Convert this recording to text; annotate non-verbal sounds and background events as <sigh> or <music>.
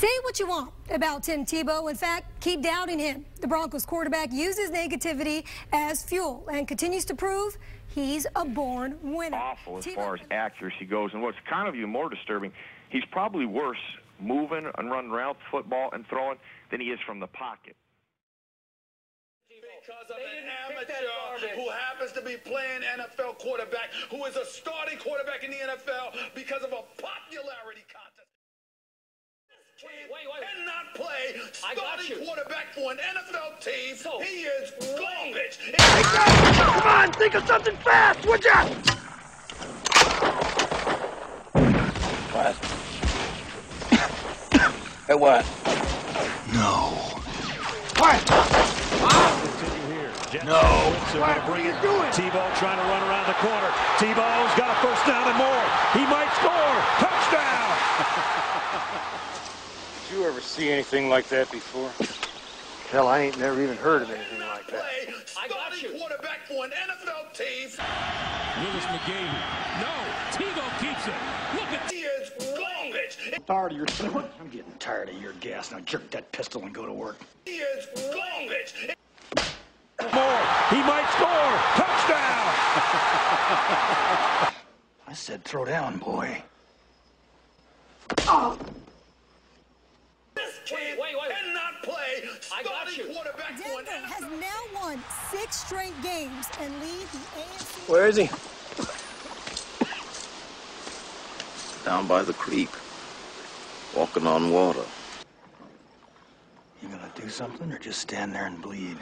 Say what you want about Tim Tebow. In fact, keep doubting him. The Broncos quarterback uses negativity as fuel and continues to prove he's a born winner. Awful as Tebow. far as accuracy goes. And what's kind of even more disturbing, he's probably worse moving and running around football and throwing than he is from the pocket because of an amateur who happens to be playing NFL quarterback, who is a starting quarterback in the NFL because of a popularity starting quarterback for an NFL team. So, he is garbage. Hey, come on, think of something fast, would ya? What? hey, what? No. What? No. They're going to bring it. Tebow trying to run around the corner. Tebow's got a first down and more. He might score. Touchdown. Did you ever see anything like that before? Hell, I ain't never even heard of anything like that. I got you. quarterback for an NFL team. Willis McGahee. No. Tebow keeps it. Look at He is garbage. I'm tired of your I'm getting tired of your gas. Now jerk that pistol and go to work. He is garbage. More. He might score. Touchdown. <laughs> I said throw down, boy. Wait, wait, wait. cannot play I got you. quarterback Denver has now won six straight games and lead the AFC. Where is he? Down by the creek, walking on water. You gonna do something or just stand there and bleed?